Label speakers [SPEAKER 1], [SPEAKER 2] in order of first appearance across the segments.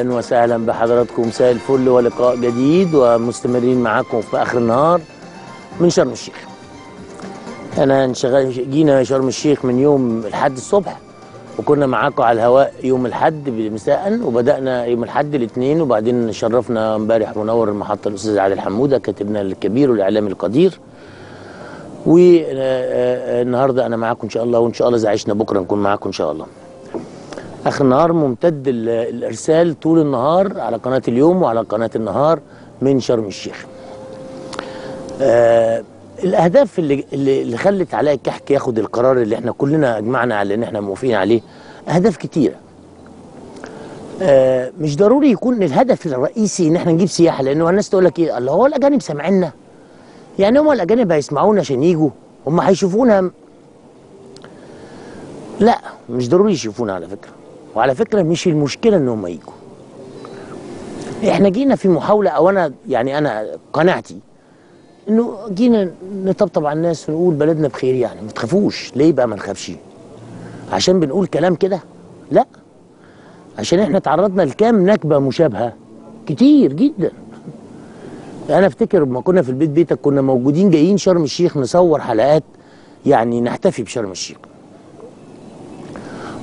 [SPEAKER 1] أهلا وسهلا بحضراتكم. مساء الفل ولقاء جديد ومستمرين معاكم في آخر النهار من شرم الشيخ. أنا انشغل جينا شرم الشيخ من يوم الحد الصبح وكنا معاكم على الهواء يوم الحد مساء وبدأنا يوم الحد الاثنين وبعدين شرفنا امبارح منور المحطة الأستاذ عادل حمودة كاتبنا الكبير والإعلامي القدير. والنهاردة أنا معاكم إن شاء الله وإن شاء الله إذا عشنا بكرة نكون معاكم إن شاء الله. آخر النهار ممتد ال- الإرسال طول النهار على قناة اليوم وعلى قناة النهار من شرم الشيخ. آه الأهداف اللي اللي اللي خلت علاء الكحك ياخد القرار اللي إحنا كلنا أجمعنا على ان إحنا موافقين عليه أهداف كتيرة. آه مش ضروري يكون الهدف الرئيسي إن إحنا نجيب سياحة لأنه الناس تقول لك إيه؟ الله هو الأجانب سامعيننا. يعني هم الأجانب هيسمعونا عشان يجوا هم هيشوفونا. لا مش ضروري يشوفونا على فكرة. وعلى فكرة مش المشكلة إن هم يجوا. إحنا جينا في محاولة أو أنا يعني أنا قناعتي إنه جينا نطبطب على الناس ونقول بلدنا بخير يعني ما تخافوش. ليه بقى ما نخافش؟ عشان بنقول كلام كده؟ لا. عشان إحنا تعرضنا لكام نكبة مشابهة. كتير جدا. أنا أفتكر لما كنا في البيت بيتك كنا موجودين جايين شرم الشيخ نصور حلقات يعني نحتفي بشرم الشيخ.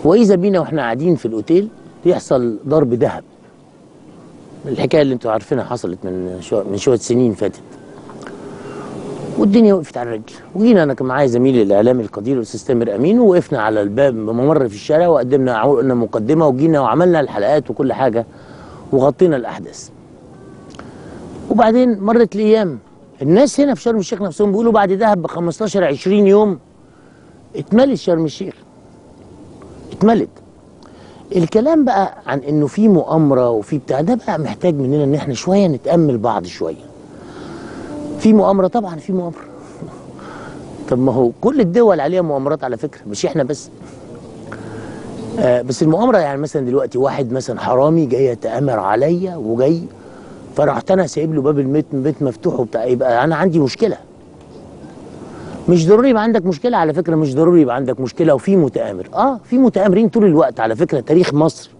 [SPEAKER 1] وإذا بينا وإحنا قاعدين في الأوتيل يحصل ضرب ذهب. الحكاية اللي أنتوا عارفينها حصلت من شو من شوية سنين فاتت. والدنيا وقفت على الرجل. وجينا أنا كان معايا زميلي الإعلامي القدير الأستاذ تامر أمين ووقفنا على الباب ممر في الشارع وقدمنا قلنا مقدمة وجينا وعملنا الحلقات وكل حاجة وغطينا الأحداث. وبعدين مرت الأيام. الناس هنا في شرم الشيخ نفسهم بيقولوا بعد دهب ب 15 20 يوم اتملت شرم الشيخ. اتملت. الكلام بقى عن إنه في مؤامرة وفي بتاع ده بقى محتاج مننا إن إحنا شوية نتأمل بعض شوية. في مؤامرة؟ طبعا في مؤامرة. طب ما هو كل الدول عليها مؤامرات على فكرة مش إحنا بس. آه بس المؤامرة يعني مثلا دلوقتي واحد مثلا حرامي جاي يتأمر عليا وجاي فرحت أنا سايب له باب البيت مفتوح وبتاع يبقى أنا عندي مشكلة. مش ضروري يبقى عندك مشكلة على فكرة مش ضروري يبقى عندك مشكلة وفي متآمر. آه في متآمرين طول الوقت على فكرة تاريخ مصر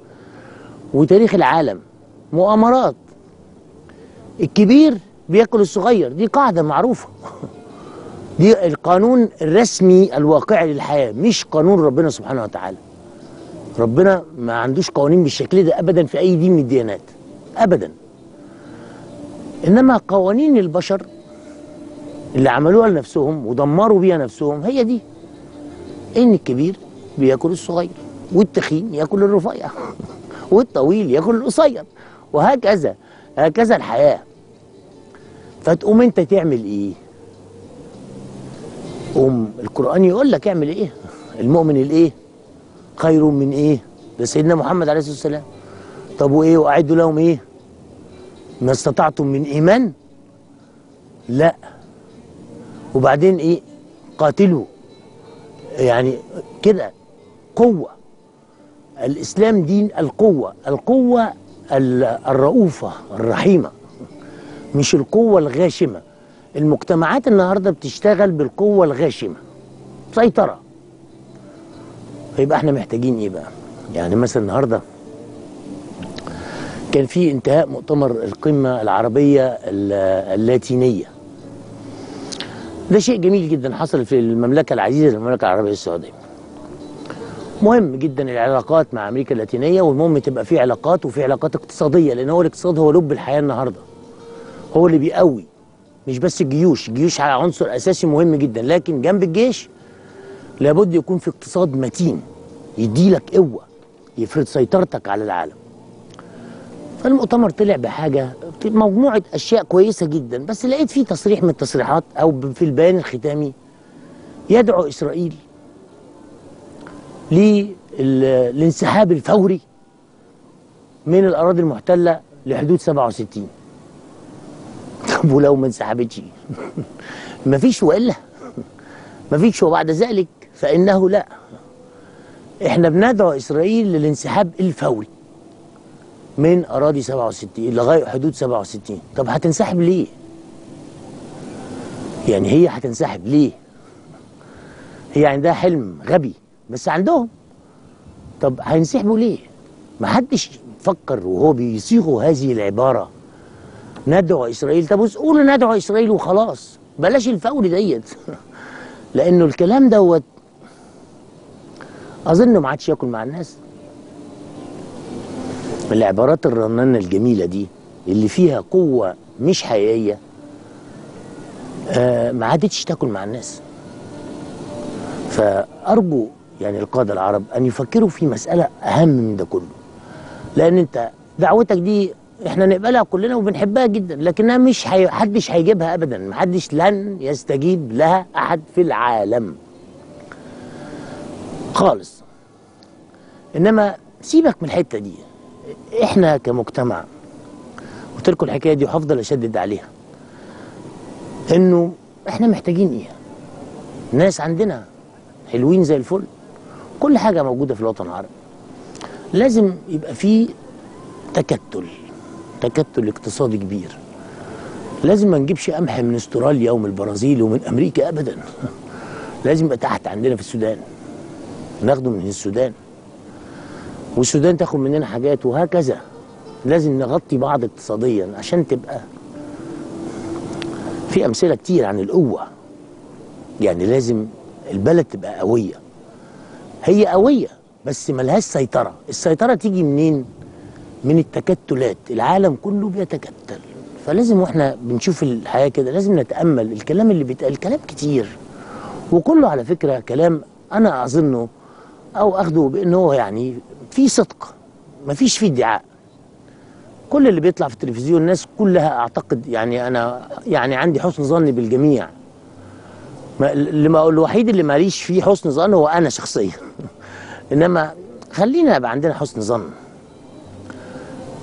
[SPEAKER 1] وتاريخ العالم مؤامرات. الكبير بياكل الصغير دي قاعدة معروفة. دي القانون الرسمي الواقعي للحياة مش قانون ربنا سبحانه وتعالى. ربنا ما عندوش قوانين بالشكل ده ابدا في أي دين من الديانات ابدا. إنما قوانين البشر اللي عملوها لنفسهم ودمروا بيها نفسهم هي دي. إن الكبير بياكل الصغير والتخين ياكل الرفيع والطويل ياكل القصير وهكذا هكذا الحياة. فتقوم أنت تعمل إيه؟ قوم القرآن يقول لك اعمل إيه؟ المؤمن الإيه؟ خير من إيه؟ ده سيدنا محمد عليه الصلاة والسلام. طب وإيه؟ وأعدوا لهم إيه؟ ما استطعتم من إيمان؟ لا. وبعدين إيه؟ قاتلوا. يعني كده. قوة. الإسلام دين القوة. القوة ال- الرؤوفة الرحيمة. مش القوة الغاشمة. المجتمعات النهاردة بتشتغل بالقوة الغاشمة. سيطرة فيبقى إحنا محتاجين إيه بقى؟ يعني مثلا النهارده كان في انتهاء مؤتمر القمة العربية ال- اللاتينية. ده شيء جميل جدا حصل في المملكة العزيزة المملكة العربية السعودية. مهم جدا العلاقات مع أمريكا اللاتينية والمهم تبقى في علاقات وفي علاقات اقتصادية لأن هو الاقتصاد هو لب الحياة النهاردة. هو اللي بيقوي مش بس الجيوش. الجيوش عنصر أساسي مهم جدا لكن جنب الجيش لابد يكون في اقتصاد متين يديلك قوة يفرض سيطرتك على العالم. فالمؤتمر طلع بحاجة مجموعة أشياء كويسة جدا بس لقيت فيه تصريح من التصريحات أو في البيان الختامي يدعو إسرائيل للانسحاب الفوري من الأراضي المحتلة لحدود 67 طب ولو ما انسحبتش؟ مفيش وإلا. مفيش وبعد ذلك فإنه لا. إحنا بندعو إسرائيل للانسحاب الفوري. من أراضي 67 لغايه حدود 67 طب هتنسحب ليه؟ يعني هي هتنسحب ليه؟ هي عندها حلم غبي بس عندهم. طب هينسحبوا ليه؟ ما حدش فكر وهو بيصيغوا هذه العبارة. ندعو إسرائيل. طب قولوا ندعو إسرائيل وخلاص. بلاش الفوري ديت. لأنه الكلام دوت اظن ما عادش ياكل مع الناس. العبارات الرنانه الجميلة دي اللي فيها قوة مش حقيقية آه ما عادتش تاكل مع الناس. فأرجو يعني القادة العرب أن يفكروا في مسألة أهم من ده كله. لأن أنت دعوتك دي إحنا نقبلها كلنا وبنحبها جدا لكنها مش حي... حدش هيجيبها ابدا محدش لن يستجيب لها أحد في العالم. خالص. إنما سيبك من الحتة دي. إحنا كمجتمع قلت لكم الحكاية دي وهفضل اشدد عليها. إنه إحنا محتاجين إيه؟ ناس عندنا حلوين زي الفل. كل حاجة موجودة في الوطن العربي. لازم يبقى في تكتل تكتل اقتصادي كبير. لازم ما نجيبش قمح من أستراليا ومن البرازيل ومن أمريكا ابدا. لازم يبقى تحت عندنا في السودان. ناخده من السودان. والسودان تاخد مننا حاجات وهكذا. لازم نغطي بعض اقتصاديا عشان تبقى في أمثلة كتير عن القوة. يعني لازم البلد تبقى قوية. هي قوية بس ملهاش سيطرة. السيطرة تيجي منين؟ من التكتلات. العالم كله بيتكتل. فلازم وإحنا بنشوف الحياة كده لازم نتأمل. الكلام اللي بيتقال كلام كتير. وكله على فكرة كلام أنا أظنه أو أخده بان هو يعني في صدق مفيش فيه ادعاء. كل اللي بيطلع في التلفزيون الناس كلها أعتقد يعني أنا يعني عندي حسن ظن بالجميع. ما ما الوحيد اللي ماليش فيه حسن ظن هو أنا شخصيا. إنما خلينا يبقى عندنا حسن ظن.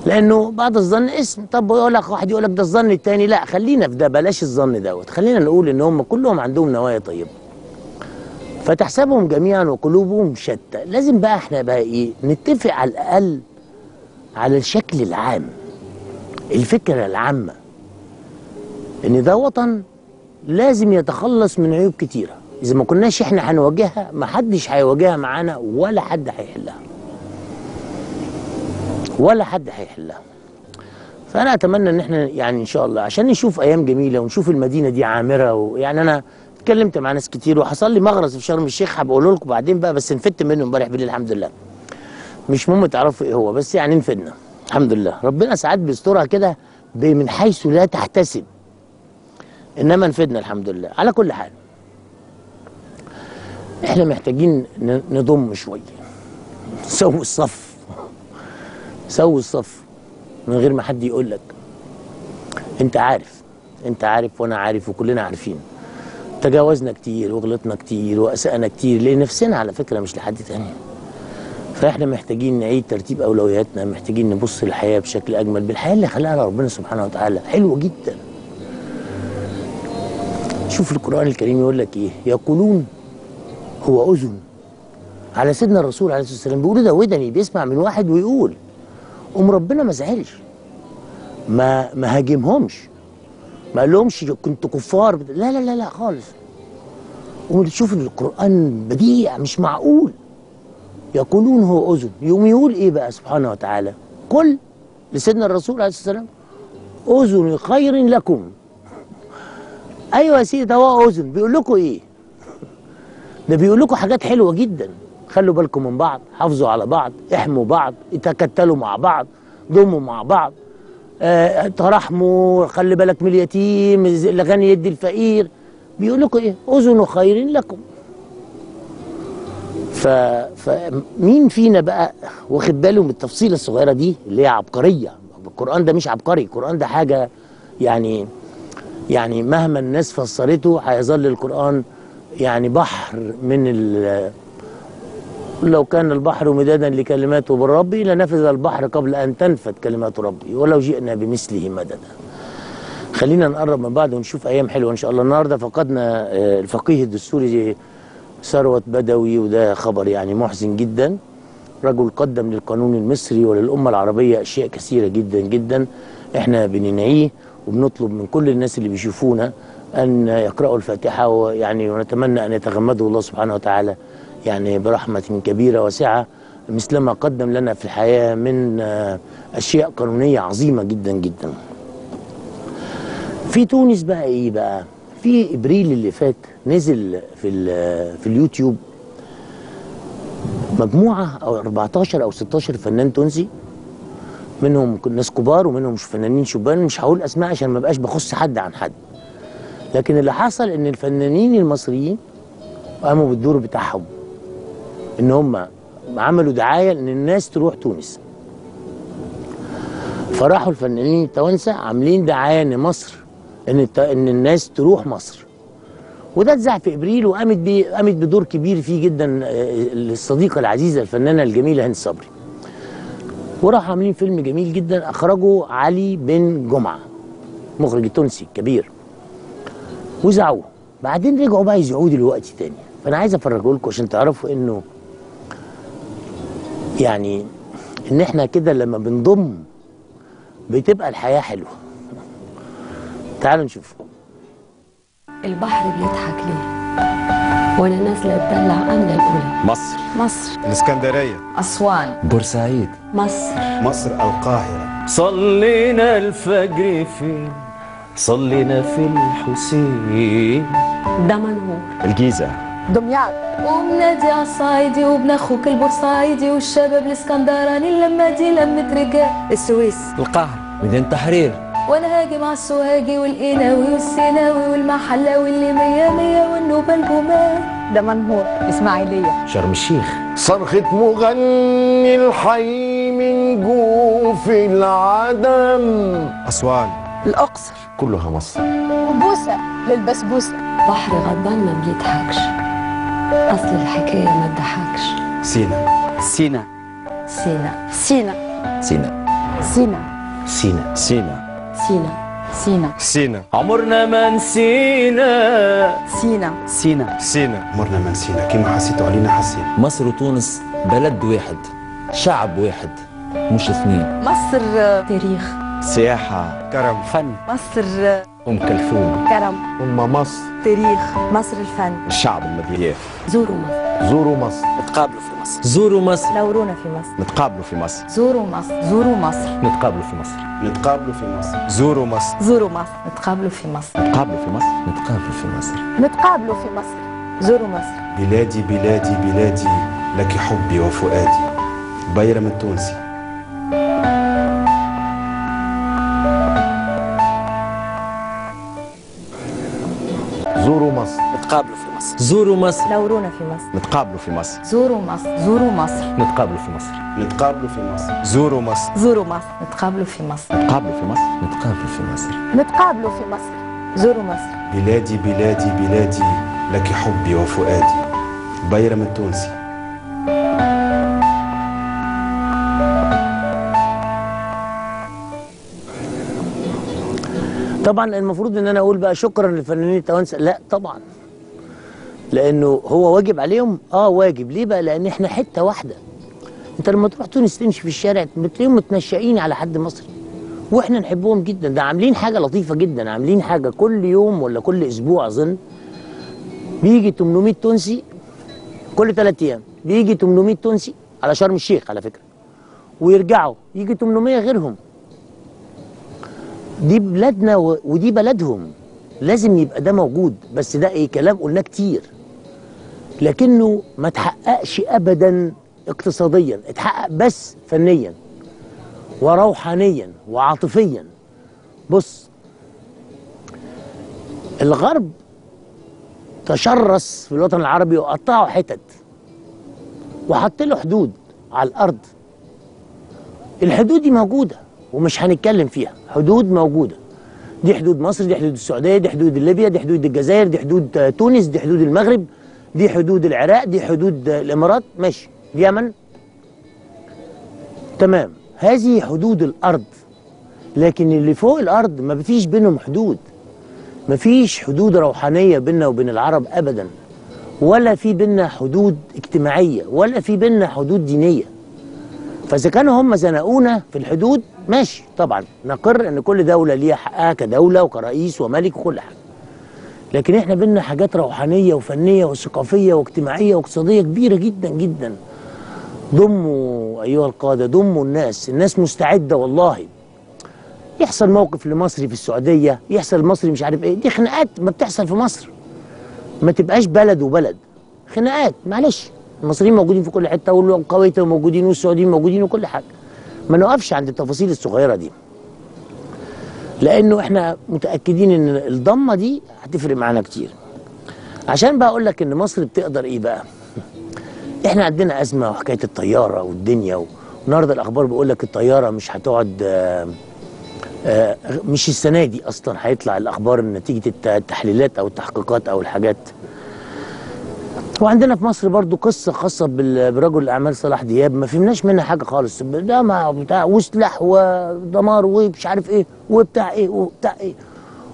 [SPEAKER 1] لأنه بعض الظن اسم طب يقول لك واحد يقول لك ده الظن التاني لا خلينا في ده بلاش الظن دوت. خلينا نقول إن هم كلهم عندهم نوايا طيبة. فتحسبهم جميعا وقلوبهم شتى. لازم بقى إحنا بقى إيه؟ نتفق على الأقل على الشكل العام الفكرة العامة إن ده وطن لازم يتخلص من عيوب كتيرة. إذا ما كناش إحنا هنواجهها ما حدش هيواجهها معانا ولا حد هيحلها. ولا حد هيحلها. فأنا أتمنى إن إحنا يعني إن شاء الله عشان نشوف أيام جميلة ونشوف المدينة دي عامرة ويعني أنا اتكلمت مع ناس كتير وحصل لي مغرز في شرم الشيخ هبقول لكم بعدين بقى بس نفدت منه امبارح بالليل الحمد لله. مش مهم تعرفوا إيه هو بس يعني نفدنا الحمد لله. ربنا ساعات بيسترها كده من حيث لا تحتسب. انما نفدنا الحمد لله. على كل حال إحنا محتاجين نضم شوية. نسوي الصف. سوي الصف. من غير ما حد يقول لك انت عارف انت عارف وأنا عارف وكلنا عارفين. تجاوزنا كتير وغلطنا كتير وأسأنا كتير لنفسنا على فكرة مش لحد تاني. فإحنا محتاجين نعيد ترتيب أولوياتنا محتاجين نبص للحياة بشكل أجمل بالحياة اللي خلقها ربنا سبحانه وتعالى. حلوة جدا. شوف القرآن الكريم يقول لك إيه؟ يقولون هو أذن على سيدنا الرسول عليه الصلاة والسلام. بيقولوا ده ودني بيسمع من واحد ويقول. قوم ربنا ما زعلش. ما ما هاجمهمش. ما قالهمش كنت كفار لا لا لا لا خالص. وتشوف القرآن بديع مش معقول. يقولون هو أذن. يقوم يقول إيه بقى سبحانه وتعالى؟ قل لسيدنا الرسول عليه الصلاة والسلام أذن خير لكم. أيوة يا سيدي ده هو أذن. بيقول لكم إيه؟ ده بيقول لكم حاجات حلوة جدا. خلوا بالكم من بعض حافظوا على بعض احموا بعض اتكتلوا مع بعض ضموا مع بعض. ترحموا خلي بالك من اليتيم الغني يدي الفقير. بيقول لكم إيه؟ أذن خير لكم. ف... فمين فينا بقى واخد باله من التفصيلة الصغيرة دي؟ اللي هي عبقرية. القرآن ده مش عبقري القرآن ده حاجة يعني يعني مهما الناس فسرته هيظل القرآن يعني بحر من ال لو كان البحر مدادا لكلمات ربي لنفذ البحر قبل أن تنفذ كلمات ربي ولو جئنا بمثله مددا. خلينا نقرب من بعض ونشوف أيام حلوة إن شاء الله. النهارده فقدنا الفقيه الدستوري ثروت بدوي وده خبر يعني محزن جدا. رجل قدم للقانون المصري وللأمة العربية أشياء كثيرة جدا جدا. إحنا بننعيه وبنطلب من كل الناس اللي بيشوفونا أن يقرأوا الفاتحة ويعني ونتمنى أن يتغمده الله سبحانه وتعالى. يعني برحمة كبيرة واسعة مثلما قدم لنا في الحياة من آه، أشياء قانونية عظيمة جدا جدا. في تونس بقى إيه بقى؟ في إبريل اللي فات نزل في, في اليوتيوب مجموعة أو 14 أو 16 فنان تونسي منهم ناس كبار ومنهم فنانين شبان مش هقول أسماء عشان ما بقاش بخص حد عن حد. لكن اللي حصل إن الفنانين المصريين قاموا بالدور بتاعهم. إن هم عملوا دعاية إن الناس تروح تونس. فراحوا الفنانين التوانسة عاملين دعاية إن مصر إن الت... إن الناس تروح مصر. وده اتذاع في إبريل وقامت بي... قامت بدور كبير فيه جدا آه، الصديقة العزيزة الفنانة الجميلة هند صبري. وراحوا عاملين فيلم جميل جدا أخرجه علي بن جمعة مخرج التونسي الكبير. وزعوه. بعدين رجعوا بقى يذيعوه دلوقتي تاني. فأنا عايز افرجه لكم عشان تعرفوا إنه يعني إن إحنا كده لما بنضم بتبقى الحياة حلوة. تعالوا نشوف.
[SPEAKER 2] البحر بيضحك ليه؟ وأنا نازلة اتدلع امنه الأولى.
[SPEAKER 3] مصر.
[SPEAKER 2] مصر.
[SPEAKER 4] الإسكندرية
[SPEAKER 2] أسوان.
[SPEAKER 3] بورسعيد.
[SPEAKER 2] مصر.
[SPEAKER 4] مصر القاهرة.
[SPEAKER 5] صلينا الفجر فين صلينا في الحسين.
[SPEAKER 2] دمنهور.
[SPEAKER 3] الجيزة.
[SPEAKER 2] دمياط. وبنادي عالصايدي وابن أخوك البورسعيدي والشباب الإسكندراني لما دي لمة رجال السويس.
[SPEAKER 5] القاهرة. مدينة تحرير.
[SPEAKER 2] وأنا هاجي مع السوهاجي والقناوي والسيناوي والمحلاوي اللي مية مية والنوبة الجمال
[SPEAKER 6] دمنهور إسماعيلية.
[SPEAKER 5] شرم الشيخ.
[SPEAKER 7] صرخة مغني الحي من جوف العدم.
[SPEAKER 4] أسوان.
[SPEAKER 6] الأقصر.
[SPEAKER 7] كلها مصر.
[SPEAKER 6] بوسة. للبسبوسة
[SPEAKER 2] بحر غضبان ما بيضحكش. اصل الحكاية ما تضحكش
[SPEAKER 4] سينا
[SPEAKER 5] سينا
[SPEAKER 2] سينا
[SPEAKER 6] سينا
[SPEAKER 3] سينا
[SPEAKER 6] سينا
[SPEAKER 5] سينا
[SPEAKER 3] سينا
[SPEAKER 2] سينا
[SPEAKER 6] سينا
[SPEAKER 4] سينا
[SPEAKER 5] عمرنا ما نسينا
[SPEAKER 6] سينا
[SPEAKER 5] سينا
[SPEAKER 4] سينا مرنا من سينا كما حسيتوا علينا حسينا
[SPEAKER 3] مصر وتونس بلد واحد شعب واحد مش اثنين
[SPEAKER 6] مصر
[SPEAKER 2] تاريخ
[SPEAKER 3] سياحة
[SPEAKER 4] كرم
[SPEAKER 5] فن
[SPEAKER 6] مصر
[SPEAKER 3] أم كلثوم.
[SPEAKER 6] كرم.
[SPEAKER 7] أم مصر.
[SPEAKER 6] تاريخ مصر الفن.
[SPEAKER 3] الشعب المضياف
[SPEAKER 2] زوروا مصر.
[SPEAKER 7] زوروا مصر.
[SPEAKER 5] نتقابلوا في مصر.
[SPEAKER 3] زوروا مصر.
[SPEAKER 6] نورونا في مصر.
[SPEAKER 3] نتقابلوا في مصر.
[SPEAKER 6] زوروا مصر. زوروا مصر.
[SPEAKER 5] نتقابلوا في مصر.
[SPEAKER 4] نتقابلوا في مصر. زوروا مصر.
[SPEAKER 6] زوروا مصر.
[SPEAKER 2] نتقابلوا في مصر.
[SPEAKER 3] نتقابلوا في مصر. نتقابلوا في مصر.
[SPEAKER 6] نتقابلوا في مصر. زوروا مصر.
[SPEAKER 4] بلادي بلادي بلادي لك حبي وفؤادي. بيرم التونسي.
[SPEAKER 5] نتقابلوا في مصر.
[SPEAKER 3] زوروا مصر.
[SPEAKER 6] نورونا في مصر.
[SPEAKER 3] نتقابلوا في مصر.
[SPEAKER 6] زوروا مصر. زوروا مصر.
[SPEAKER 5] نتقابلوا في مصر.
[SPEAKER 4] نتقابلوا في مصر. زوروا مصر.
[SPEAKER 6] زوروا مصر.
[SPEAKER 2] نتقابلوا في مصر.
[SPEAKER 3] نتقابلوا في مصر. نتقابلوا في مصر.
[SPEAKER 6] نتقابلوا في مصر. زوروا مصر.
[SPEAKER 4] بلادي بلادي بلادي لك حبي وفؤادي. بيرم التونسي.
[SPEAKER 1] طبعا المفروض إن أنا أقول بقى شكرا للفنانين التوانسة. لا طبعا. لأنه هو واجب عليهم؟ آه واجب. ليه بقى؟ لأن إحنا حتة واحدة. أنت لما تروح تونس تمشي في الشارع بتلاقيهم متنشئين على حد مصري. وإحنا نحبهم جدا. ده عاملين حاجة لطيفة جدا. عاملين حاجة كل يوم ولا كل أسبوع أظن. بيجي 800 تونسي كل ثلاث أيام. بيجي 800 تونسي على شرم الشيخ على فكرة. ويرجعوا. يجي 800 غيرهم. دي بلادنا ودي بلدهم. لازم يبقى ده موجود. بس ده إيه؟ كلام قلناه كتير. لكنه ما تحققش ابدا اقتصاديا اتحقق بس فنيا وروحانيا وعاطفيا. بص الغرب تشرس في الوطن العربي وقطعه حتت وحط له حدود على الأرض. الحدود دي موجودة ومش هنتكلم فيها. حدود موجودة. دي حدود مصر دي حدود السعودية دي حدود ليبيا دي حدود الجزائر دي حدود تونس دي حدود المغرب. دي حدود العراق دي حدود الإمارات ماشي. اليمن تمام. هذه حدود الأرض. لكن اللي فوق الأرض ما فيش بينهم حدود. ما فيش حدود روحانية بيننا وبين العرب ابدا. ولا في بيننا حدود اجتماعية ولا في بيننا حدود دينية. فإذا كانوا هم زنقونا في الحدود ماشي طبعا. نقر إن كل دولة ليها حقها كدولة وكرئيس وملك وكل حاجة. لكن إحنا بينا حاجات روحانية وفنية وثقافية واجتماعية واقتصادية كبيرة جدا جدا. ضموا أيها القادة ضموا الناس. الناس مستعدة والله. يحصل موقف لمصري في السعودية يحصل مصري مش عارف إيه. دي خناقات ما بتحصل في مصر. ما تبقاش بلد وبلد. خناقات معلش. المصريين موجودين في كل حتة والكويت موجودين والسعوديين موجودين وكل حاجة. ما نوقفش عند التفاصيل الصغيرة دي. لأنه إحنا متأكدين إن الضمة دي هتفرق معانا كتير. عشان بقى أقول لك إن مصر بتقدر إيه بقى؟ إحنا عندنا أزمة وحكاية الطيارة والدنيا والنهاردة الأخبار بيقول لك الطيارة مش هتقعد آه، آه، مش السنة دي أصلا هيطلع الأخبار نتيجة الت- التحليلات أو التحقيقات أو الحاجات. وعندنا في مصر برضو قصة خاصة برجل الاعمال صلاح دياب ما فهمناش منها حاجة خالص. ده ما بتاع وسلاح ودمار ومش عارف إيه وبتاع إيه وبتاع إيه.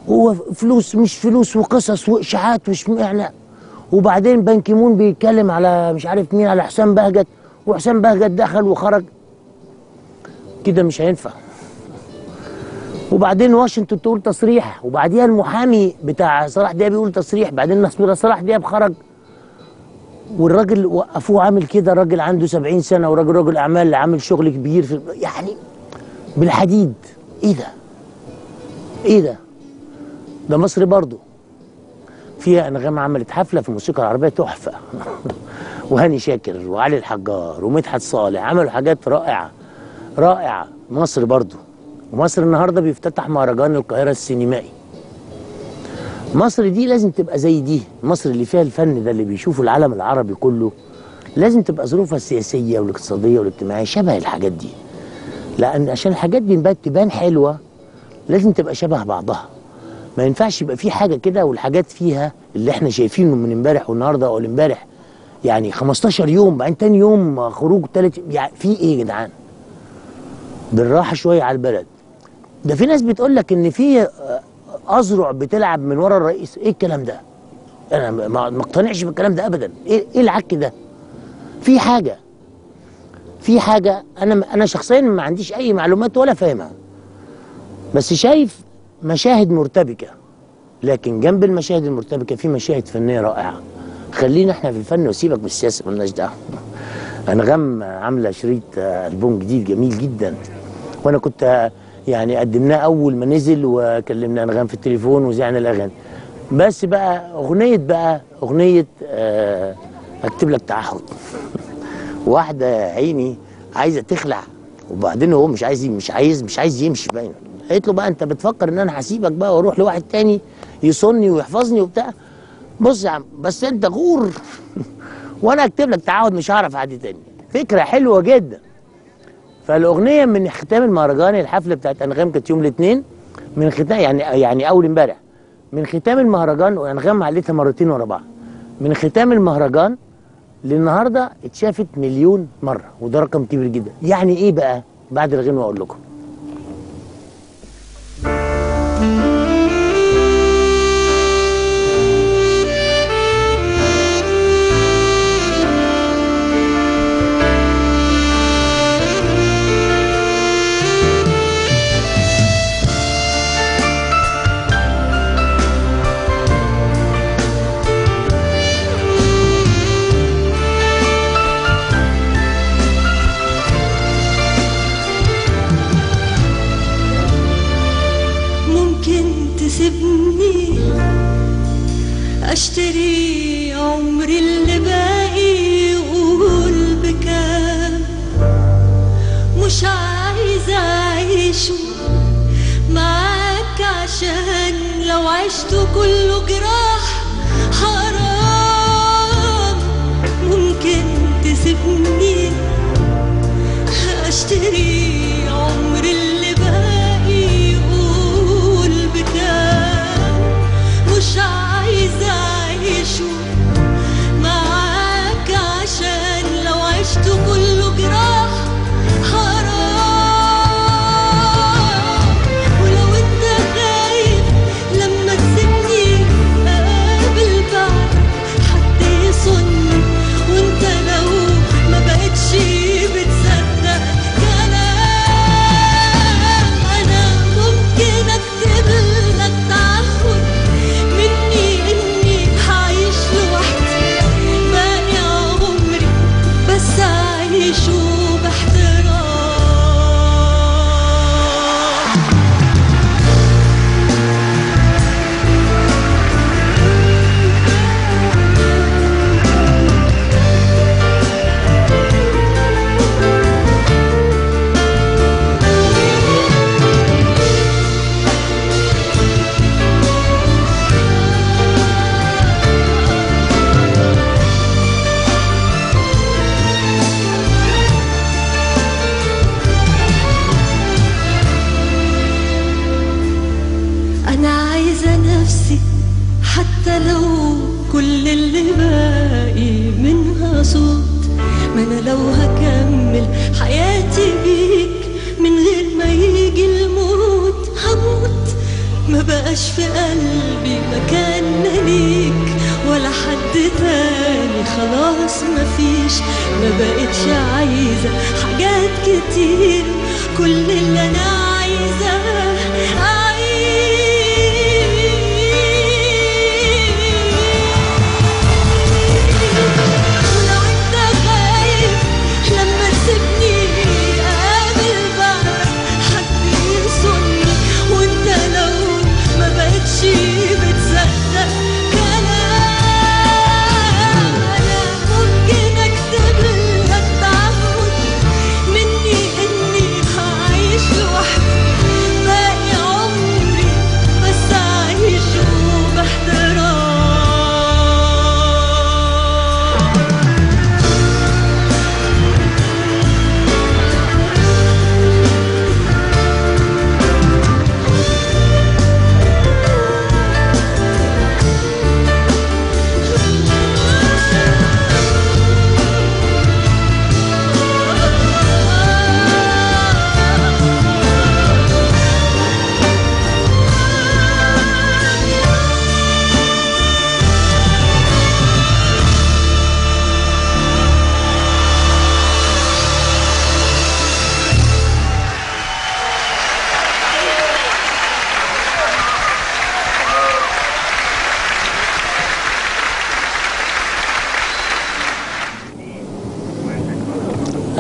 [SPEAKER 1] وفلوس مش فلوس وقصص وإشاعات واشمعنى وبعدين بان كيمون بيتكلم على مش عارف مين على حسام بهجت وحسام بهجت دخل وخرج. كده مش هينفع. وبعدين واشنطن تقول تصريح وبعديها المحامي بتاع صلاح دياب يقول تصريح بعدين صلاح دياب خرج. والراجل وقفوه عامل كده راجل عنده 70 سنة وراجل رجل أعمال عامل شغل كبير في يعني بالحديد. إيه ده؟ إيه ده؟ ده مصر برضه. فيها أنغام عملت حفلة في الموسيقى العربية تحفة. وهاني شاكر وعلي الحجار ومدحت صالح عملوا حاجات رائعة رائعة. مصر برضه. ومصر النهارده بيفتتح مهرجان القاهرة السينمائي. مصر دي لازم تبقى زي دي. مصر اللي فيها الفن ده اللي بيشوفه العالم العربي كله لازم تبقى ظروفها السياسية والاقتصادية والاجتماعية شبه الحاجات دي. لأن عشان الحاجات دي تبان حلوة لازم تبقى شبه بعضها. ما ينفعش يبقى في حاجة كده والحاجات فيها اللي إحنا شايفينه من امبارح والنهاردة أو امبارح يعني 15 يوم بعدين تاني يوم خروج تالت يعني في إيه يا جدعان؟ بالراحة شوية على البلد. ده في ناس بتقول لك إن في اذرع بتلعب من ورا الرئيس. إيه الكلام ده؟ أنا ما اقتنعش بالكلام ده ابدا. إيه إيه العك ده؟ في حاجة. في حاجة أنا أنا شخصيا ما عنديش أي معلومات ولا فاهمها. بس شايف مشاهد مرتبكة. لكن جنب المشاهد المرتبكة في مشاهد فنية رائعة. خلينا إحنا في الفن وسيبك بالسياسة مالناش دعوة. انغام عاملة شريط ألبوم جديد جميل جدا. وأنا كنت يعني قدمناه أول ما نزل وكلمنا أنغام في التليفون وزعنا الأغاني. بس بقى أغنية بقى أغنية آه، أكتب لك تعهد. واحدة عيني عايزة تخلع وبعدين هو مش عايز مش عايز مش عايز يمشي باين. قالت له بقى أنت بتفكر إن أنا هسيبك بقى وأروح لواحد تاني يصني ويحفظني وبتاع؟ بص يا عم بس أنت غور. وأنا أكتب لك تعهد مش هعرف حد تاني. فكرة حلوة جدا. فالأغنية من ختام المهرجان الحفلة بتاعت أنغام كانت يوم الاثنين من ختام يعني يعني أول امبارح. من ختام المهرجان وأنغام عليتها مرتين ورا بعض. من ختام المهرجان للنهاردة اتشافت مليون مرة وده رقم كبير جدا. يعني إيه بقى؟ بعد الغنوة أقول لكم.
[SPEAKER 8] عشت كله جراح حرام. ممكن تسيبني؟ اشتري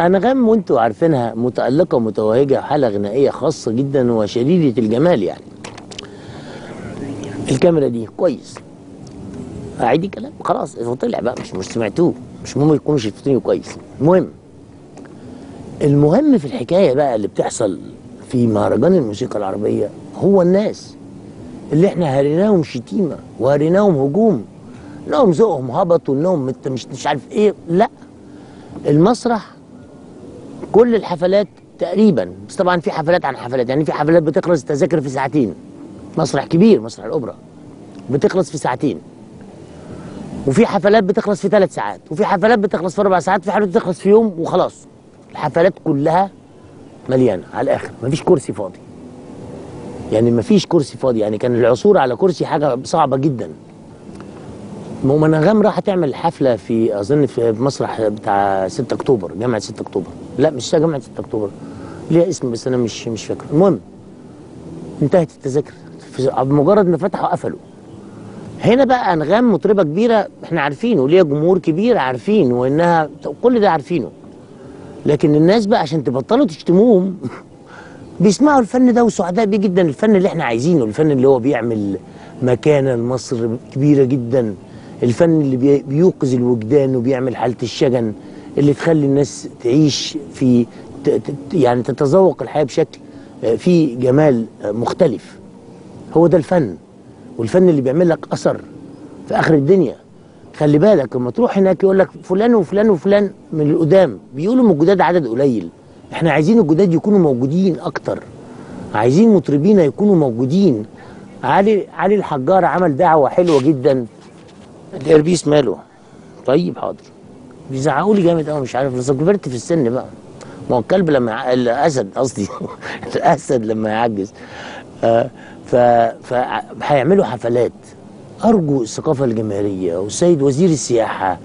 [SPEAKER 1] أنغام وانتوا عارفينها متألقة متوهجة حالة غنائية خاصة جدا وشديدة الجمال يعني. الكاميرا دي كويس. أعيد الكلام. خلاص طلع بقى مش مش سمعتوه. مش مهم يكونوا شفتوني كويس. المهم المهم في الحكاية بقى اللي بتحصل في مهرجان الموسيقى العربية هو الناس اللي إحنا هريناهم شتيمة وهريناهم هجوم. إنهم ذوقهم هبط وإنهم مش مش عارف إيه. لا المسرح كل الحفلات تقريبا بس طبعا في حفلات عن حفلات يعني في حفلات بتخلص التذاكر في ساعتين. مسرح كبير مسرح الأوبرا. بتخلص في ساعتين. وفي حفلات بتخلص في ثلاث ساعات وفي حفلات بتخلص في أربع ساعات وفي حفلات بتخلص في يوم وخلاص. الحفلات كلها مليانة على الآخر. مفيش كرسي فاضي. يعني مفيش كرسي فاضي. يعني كان العثور على كرسي حاجة صعبة جدا. ماما نغام راح تعمل حفلة في أظن في مسرح بتاع 6 أكتوبر جامعة 6 أكتوبر. لا مش جامعة 6 أكتوبر. ليها اسم بس أنا مش مش فاكر. المهم انتهت التذاكر. بمجرد ما فتحوا قفلوا. هنا بقى أنغام مطربة كبيرة إحنا عارفينه وليها جمهور كبير عارفين وإنها كل ده عارفينه. لكن الناس بقى عشان تبطلوا تشتموهم بيسمعوا الفن ده وسعداء بيه جدا. الفن اللي إحنا عايزينه الفن اللي هو بيعمل مكانة لمصر كبيرة جدا. الفن اللي بي- بيوقظ الوجدان وبيعمل حالة الشجن اللي تخلي الناس تعيش في يعني تتذوق الحياة بشكل آه، فيه جمال آه، مختلف. هو ده الفن. والفن اللي بيعمل لك أثر في آخر الدنيا. خلي بالك لما تروح هناك يقول لك فلان وفلان وفلان من القدام بيقولوا من الجداد عدد قليل. إحنا عايزين الجداد يكونوا موجودين أكتر. عايزين مطربين يكونوا موجودين. علي علي الحجار عمل دعوة حلوة جدا. الاربيس ماله. طيب حاضر. بيزعقوا لي جامد قوي مش عارف. بس كبرت في السن بقى. ما هو الكلب لما الأسد قصدي. الأسد لما يعجز. آه ف ف هيعملوا حفلات. أرجو الثقافة الجماهيرية والسيد وزير السياحة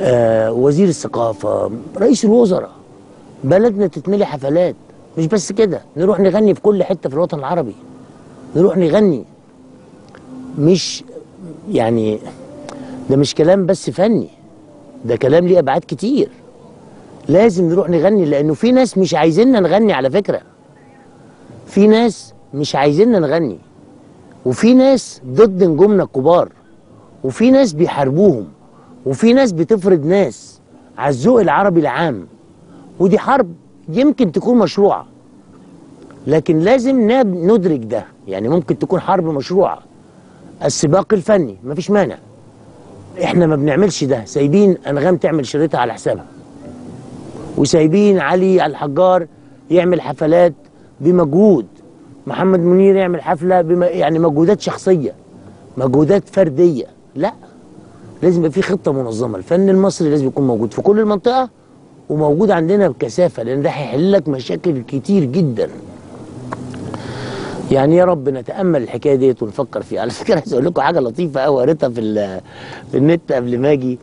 [SPEAKER 1] آه وزير الثقافة رئيس الوزراء. بلدنا تتملي حفلات. مش بس كده نروح نغني في كل حتة في الوطن العربي. نروح نغني. مش يعني ده مش كلام بس فني ده كلام ليه أبعاد كتير. لازم نروح نغني لأنه في ناس مش عايزيننا نغني على فكرة. في ناس مش عايزيننا نغني وفي ناس ضد نجومنا الكبار وفي ناس بيحاربوهم وفي ناس بتفرض ناس على الذوق العربي العام. ودي حرب يمكن تكون مشروعة لكن لازم ندرك ده. يعني ممكن تكون حرب مشروعة السباق الفني مفيش مانع. إحنا ما بنعملش ده. سايبين أنغام تعمل شريطها على حسابها. وسايبين علي الحجار يعمل حفلات بمجهود. محمد منير يعمل حفلة بما يعني مجهودات شخصية مجهودات فردية. لا لازم يبقى في خطة منظمة. الفن المصري لازم يكون موجود في كل المنطقة وموجود عندنا بكثافة لأن ده هيحل لك مشاكل كتير جدا. يعني يا رب نتأمل الحكاية ديت ونفكر فيها. على فكرة عايز أقول لكم حاجة لطيفة قوي قريتها في في النت قبل ما أجي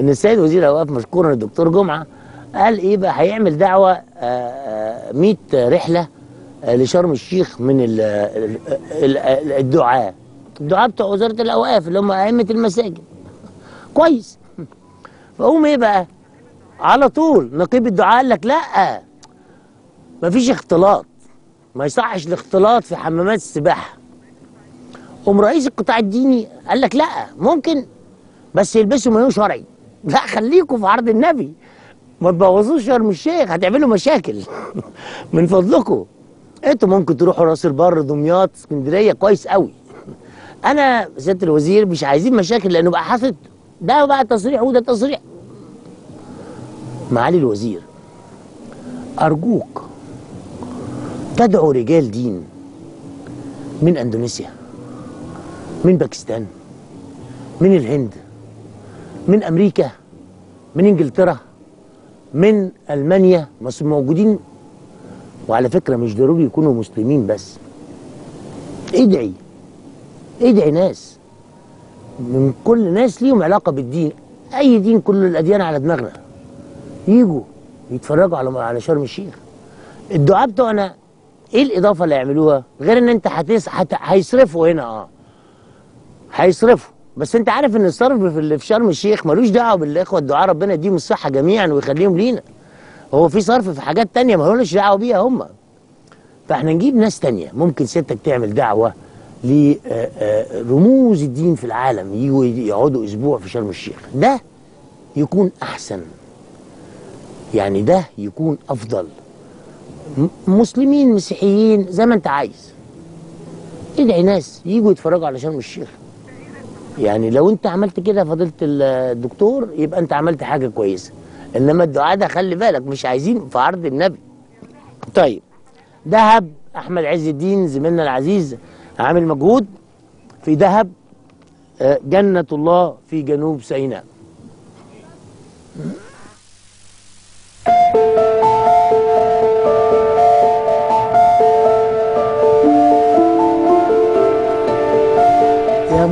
[SPEAKER 1] إن السيد وزير الاوقاف مشكورا الدكتور جمعة قال إيه بقى؟ هيعمل دعوة آه، آه، 100 رحلة آه، لشرم الشيخ من ال- ال- ال- الدعاء الدعاء بتوع وزارة الاوقاف اللي هم أئمة المساجد. كويس. فقوم إيه بقى؟ على طول نقيب الدعاء قال لك لأ. مفيش اختلاط. ما يصحش الاختلاط في حمامات السباحة. قوم رئيس القطاع الديني قال لك لا ممكن بس يلبسوا مايو شرعي. لا خليكم في عرض النبي. ما تبوظوش شرم الشيخ هتعملوا مشاكل. من فضلكم. أنتوا ممكن تروحوا راس البر دمياط اسكندرية كويس قوي. أنا سيادة الوزير مش عايزين مشاكل لأنه بقى حاطط ده بقى تصريح وده تصريح. معالي الوزير أرجوك تدعو رجال دين من أندونيسيا من باكستان من الهند من أمريكا من إنجلترا من ألمانيا موجودين. وعلى فكرة مش ضروري يكونوا مسلمين بس. ادعي ادعي ناس. من كل ناس ليهم علاقة بالدين. أي دين كل الأديان على دماغنا. يجوا يتفرجوا على على شرم الشيخ. الدعاء بتوعنا إيه الاضافه اللي هيعملوها؟ غير ان انت هتس... هت... هيصرفوا هنا آه. هيصرفوا. بس انت عارف ان الصرف في اللي في شرم الشيخ ملوش دعوة بالإخوة الدعاء ربنا يديهم الصحة جميعا ويخليهم لينا. هو في صرف في حاجات تانية ما لهمش دعوة بيها هم. فاحنا نجيب ناس تانية ممكن سيادتك تعمل دعوة لرموز الدين في العالم يجوا يقعدوا أسبوع في شرم الشيخ. ده يكون أحسن. يعني ده يكون أفضل. مسلمين مسيحيين زي ما انت عايز. ادعي ناس يجوا يتفرجوا على شرم الشيخ. يعني لو انت عملت كده فضيله الدكتور يبقى انت عملت حاجة كويسة. انما الدعاء ده خلي بالك مش عايزين في عرض النبي. طيب دهب أحمد عز الدين زميلنا العزيز عامل مجهود في دهب. آه، جنة الله في جنوب سيناء.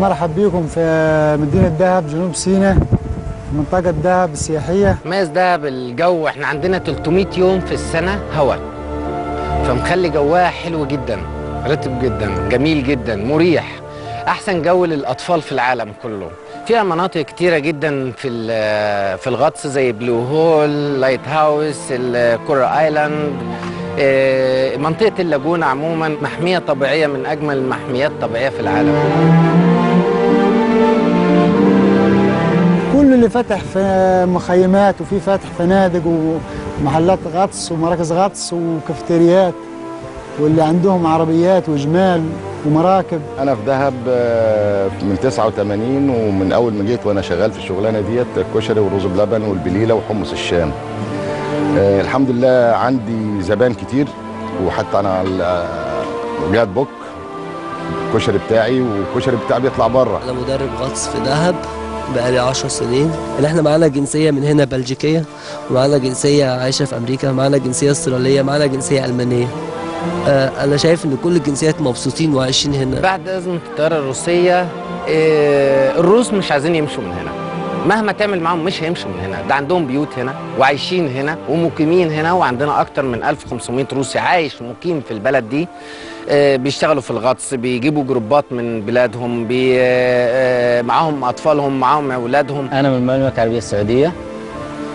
[SPEAKER 9] مرحب بكم في مدينة دهب جنوب سيناء منطقة دهب السياحية.
[SPEAKER 10] ماس ده بالجو إحنا عندنا 300 يوم في السنة هواء فمخلي جواها حلو جدا رطب جدا جميل جدا مريح. أحسن جو للأطفال في العالم كله. فيها مناطق كتيرة جدا في في الغطس زي Blue Hole Lighthouse ال Coral Island منطقة اللاجونة عموما محمية طبيعية من أجمل المحميات الطبيعية في العالم.
[SPEAKER 9] كل اللي فتح في مخيمات وفي فاتح فنادق ومحلات غطس ومراكز غطس وكافيتريات واللي عندهم عربيات وجمال ومراكب.
[SPEAKER 7] أنا في دهب آه، من 89 ومن أول ما جيت وأنا شغال في الشغلانة ديت الكشري والرز بلبن والبليلة وحمص الشام. آه، الحمد لله عندي زبائن كتير وحتى أنا على آه، جهه بوك. الكشري بتاعي والكشري بتاعي بيطلع بره.
[SPEAKER 11] أنا مدرب غطس في دهب بقالي عشر سنين. اللي إحنا معانا جنسية من هنا بلجيكية ومعانا جنسية عايشة في أمريكا معانا جنسية أسترالية معانا جنسية ألمانية. آه أنا شايف إن كل الجنسيات مبسوطين وعايشين هنا.
[SPEAKER 10] بعد أزمة الطيارة الروسية آه، الروس مش عايزين يمشوا من هنا. مهما تعمل معاهم مش هيمشوا من هنا. ده عندهم بيوت هنا وعايشين هنا ومقيمين هنا وعندنا أكتر من 1500 روسي عايش ومقيم في البلد دي. آه، بيشتغلوا في الغطس بيجيبوا جروبات من بلادهم بي آه، معاهم أطفالهم معاهم أولادهم.
[SPEAKER 12] أنا من المملكة العربية السعودية.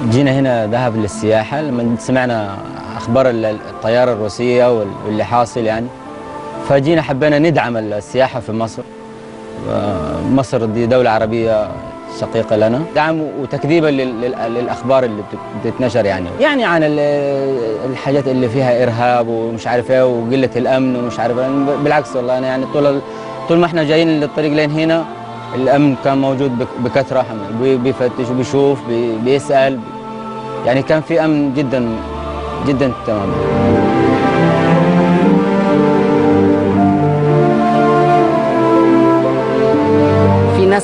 [SPEAKER 12] جينا هنا ذهب للسياحة. لما سمعنا أخبار ال- الطيارة الروسية وال- واللي حاصل يعني. فجينا حبينا ندعم السياحة في مصر. آه، مصر دي دولة عربية شقيقة لنا. دعم وتكذيبا لل- لل- للأخبار اللي بت- بتتنشر يعني. يعني عن ال- الحاجات اللي فيها إرهاب ومش عارف إيه وقلة الأمن ومش عارف إيه. بالعكس والله أنا يعني طول طول ما إحنا جايين للطريق لين هنا الأمن كان موجود بك- بكثرة. بي- بيفتش وبيشوف بي- بيسأل. يعني كان في أمن جدا جدا تمام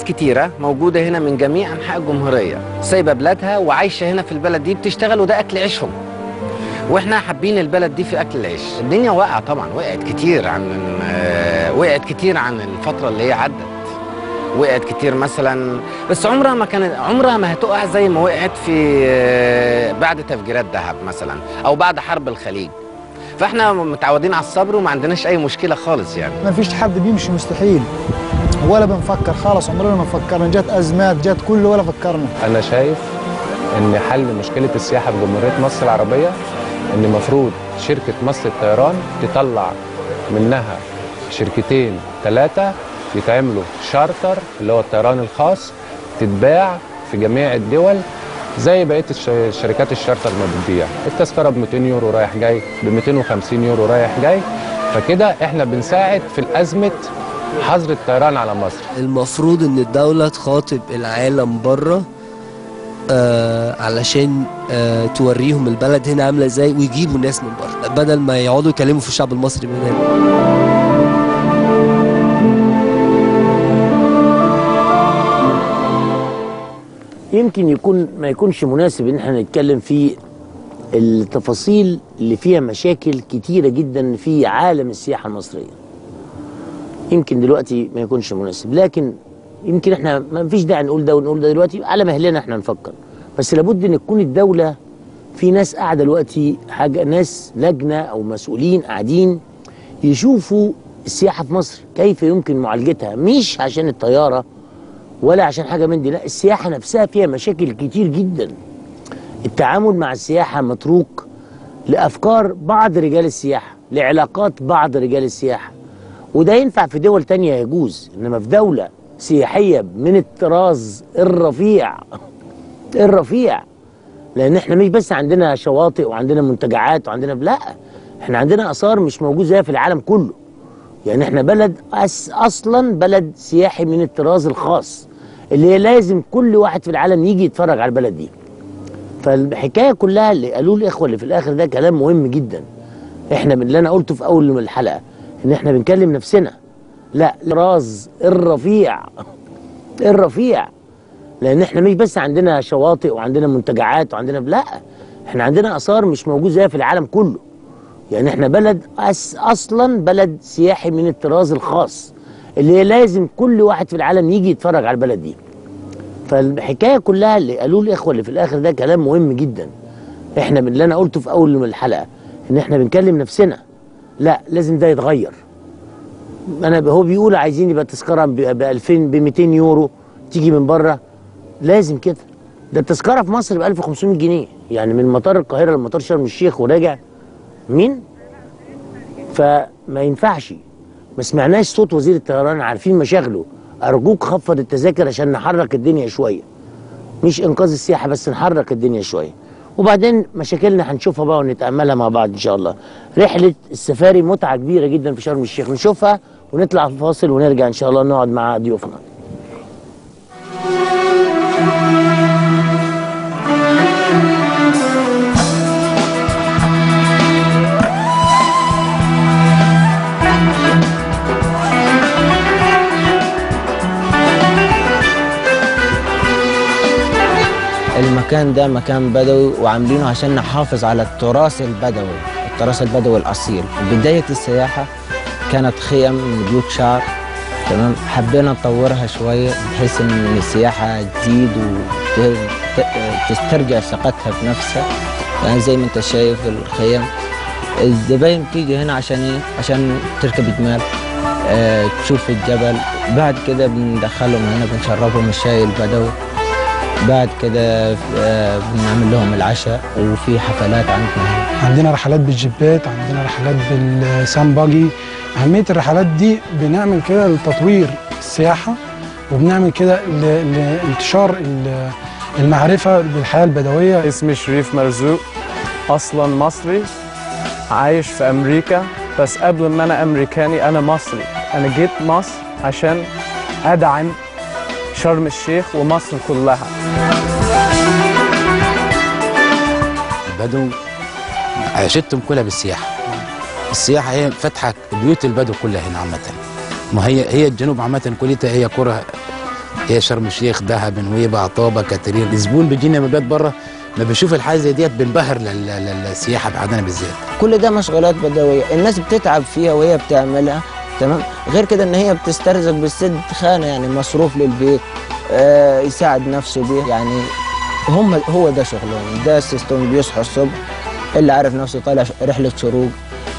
[SPEAKER 10] ناس كتيرة موجودة هنا من جميع أنحاء الجمهورية. سايبة بلادها وعايشة هنا في البلد دي بتشتغل وده أكل عيشهم. وإحنا حابين البلد دي في أكل العيش. الدنيا واقعه طبعا وقعت كتير عن آه، وقعت كتير عن الفترة اللي هي عدت. وقعت كتير مثلا بس عمرها ما كانت عمرها ما هتقع زي ما وقعت في آه، بعد تفجيرات دهب مثلا أو بعد حرب الخليج. فإحنا متعودين على الصبر وما عندناش أي مشكلة خالص يعني.
[SPEAKER 9] ما فيش حد بيمشي مستحيل. ولا بنفكر خالص عمرنا ما فكرنا جت أزمات جت كله ولا فكرنا.
[SPEAKER 13] أنا شايف إن حل مشكلة السياحة في جمهورية مصر العربية إن المفروض شركة مصر الطيران تطلع منها شركتين ثلاثة يتعملوا شارتر اللي هو الطيران الخاص تتباع في جميع الدول زي بقية الش- شركات الشارتر ما بتبيع التذكرة ب 200 يورو رايح جاي ب 250 يورو رايح جاي. فكده إحنا بنساعد في الأزمة حظر الطيران على مصر.
[SPEAKER 11] المفروض إن الدولة تخاطب العالم بره آه علشان آه توريهم البلد هنا عاملة إزاي ويجيبوا ناس من بره بدل ما يقعدوا يكلموا في الشعب المصري من هنا.
[SPEAKER 1] يمكن يكون ما يكونش مناسب إن إحنا نتكلم في التفاصيل اللي فيها مشاكل كتيرة جدا في عالم السياحة المصرية. يمكن دلوقتي ما يكونش مناسب. لكن يمكن إحنا ما فيش داعي نقول ده ونقول ده دلوقتي على مهلنا إحنا نفكر. بس لابد إن تكون الدولة في ناس قاعدة دلوقتي حاجة ناس لجنة أو مسؤولين قاعدين يشوفوا السياحة في مصر كيف يمكن معالجتها. مش عشان الطيارة ولا عشان حاجة من دي لا السياحة نفسها فيها مشاكل كتير جدا. التعامل مع السياحة متروك لأفكار بعض رجال السياحة لعلاقات بعض رجال السياحة. وده ينفع في دول تانية يجوز إنما في دولة سياحية من الطراز الرفيع الرفيع. لأن إحنا مش بس عندنا شواطئ وعندنا منتجعات وعندنا لا إحنا عندنا آثار مش موجود زيها في العالم كله. يعني إحنا بلد أس أصلا بلد سياحي من الطراز الخاص اللي لازم كل واحد في العالم يجي يتفرج على البلد دي. فالحكاية كلها اللي قالوه الإخوة اللي في الآخر ده كلام مهم جدا. إحنا من اللي أنا قلته في أول الحلقة. إن إحنا بنكلم نفسنا. لا الراز الرفيع الرفيع. لأن إحنا مش بس عندنا شواطئ وعندنا منتجعات وعندنا لا إحنا عندنا آثار مش موجود زيها في العالم كله. يعني إحنا بلد أس أصلا بلد سياحي من الطراز الخاص اللي لازم كل واحد في العالم يجي يتفرج على البلد دي. فالحكاية كلها اللي قالوه الإخوة اللي في الآخر ده كلام مهم جدا. إحنا من اللي أنا قلته في أول الحلقة إن إحنا بنكلم نفسنا. لا لازم ده يتغير. أنا هو بيقول عايزين يبقى التذكرة ب 2000 ب 200 يورو تيجي من بره. لازم كده. ده التذكرة في مصر ب 1500 جنيه. يعني من مطار القاهرة لمطار شرم الشيخ وراجع. مين؟ فما ينفعش. ما سمعناش صوت وزير الطيران. عارفين مشاغله. أرجوك خفض التذاكر عشان نحرك الدنيا شوية. مش إنقاذ السياحة بس نحرك الدنيا شوية. وبعدين مشاكلنا هنشوفها بقى ونتأملها مع بعض إن شاء الله. رحلة السفاري متعة كبيرة جدا في شرم الشيخ. نشوفها ونطلع فاصل ونرجع إن شاء الله نقعد مع ضيوفنا.
[SPEAKER 14] المكان ده مكان بدوي وعاملينه عشان نحافظ على التراث البدوي التراث البدوي الأصيل. بداية السياحة كانت خيم بيوت شعر تمام؟ حبينا نطورها شوية بحيث إن السياحة تزيد وتسترجع ثقتها في نفسها يعني زي ما أنت شايف الخيم. الزباين بتيجي هنا عشان إيه؟ عشان تركب جمال آه تشوف الجبل. بعد كده بندخلهم هنا بنشربهم الشاي البدوي. بعد كده آه، بنعمل لهم العشاء وفي حفلات عندنا.
[SPEAKER 15] عندنا رحلات بالجيبات عندنا رحلات بالسان باجي أهمية الرحلات دي بنعمل كده لتطوير السياحة وبنعمل كده لانتشار ال- المعرفة بالحياة البدوية.
[SPEAKER 16] اسمي شريف مرزوق أصلا مصري عايش في أمريكا. بس قبل ما أنا أمريكاني أنا مصري. أنا جيت مصر عشان أدعم شرم الشيخ ومصر كلها.
[SPEAKER 17] البدو عيشتهم كلها بالسياحة. السياحة هي فتحة بيوت البدو كلها هنا عامة. ما هي هي الجنوب عامة كلها هي قرى هي شرم الشيخ دهب نويبع طابة كاترين. الزبون بيجينا من بلاد بره ما بنشوف الحاجة زي ديت بنبهر لل- لل- للسياحة عندنا بالذات.
[SPEAKER 14] كل ده مشغولات بدوية. الناس بتتعب فيها وهي بتعملها. تمام؟ غير كده إن هي بتسترزق بالسد خانة يعني مصروف للبيت آه يساعد نفسه بيه. يعني هم هو ده شغلهم. ده السيستم بيصحوا الصبح اللي عارف نفسه طالع رحلة شروق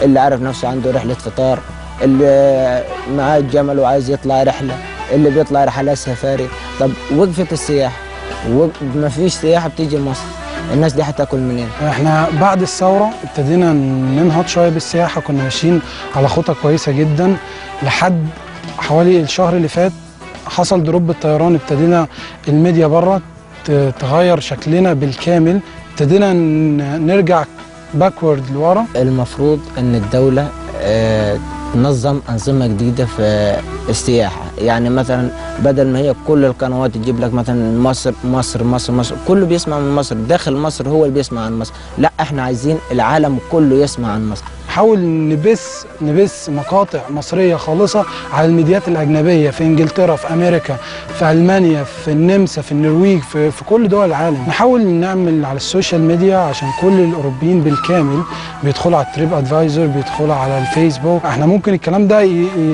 [SPEAKER 14] اللي عارف نفسه عنده رحلة فطار اللي معاه الجمل وعايز يطلع رحلة اللي بيطلع رحلات سفاري. طب وقفت السياحة؟ ما فيش سياحة بتيجي مصر. الناس دي هتاكل منين؟
[SPEAKER 15] إحنا بعد الثورة ابتدينا ننهض شوية بالسياحة كنا ماشيين على خطى كويسة جدا. لحد حوالي الشهر اللي فات حصل drop الطيران ابتدينا الميديا بره تغير شكلنا بالكامل. ابتدينا نرجع backward لورا.
[SPEAKER 14] المفروض إن الدولة آه، تنظم أنظمة جديدة في السياحة. يعني مثلا بدل ما هي كل القنوات تجيب لك مثلا مصر مصر مصر مصر كله بيسمع من مصر داخل مصر هو اللي بيسمع عن مصر. لا إحنا عايزين العالم كله يسمع عن مصر.
[SPEAKER 15] نحاول نبث نبث مقاطع مصرية خالصة على الميديات الأجنبية في إنجلترا في أمريكا في ألمانيا في النمسا في النرويج في, في كل دول العالم. نحاول نعمل على السوشيال ميديا عشان كل الأوروبيين بالكامل بيدخلوا على ال TripAdvisor بيدخلوا على الفيسبوك. إحنا ممكن الكلام ده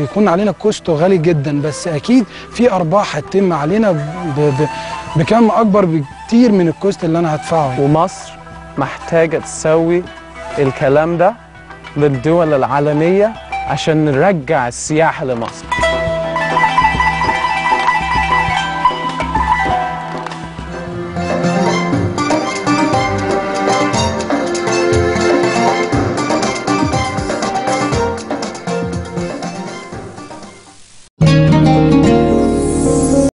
[SPEAKER 15] يكون علينا cost و غالي جدا بس أكيد في أرباح هتتم علينا ب- ب- بكم أكبر بكتير من الكوست اللي أنا هدفعه.
[SPEAKER 16] ومصر محتاجة تسوي الكلام ده للدول العالمية عشان نرجع السياحة لمصر.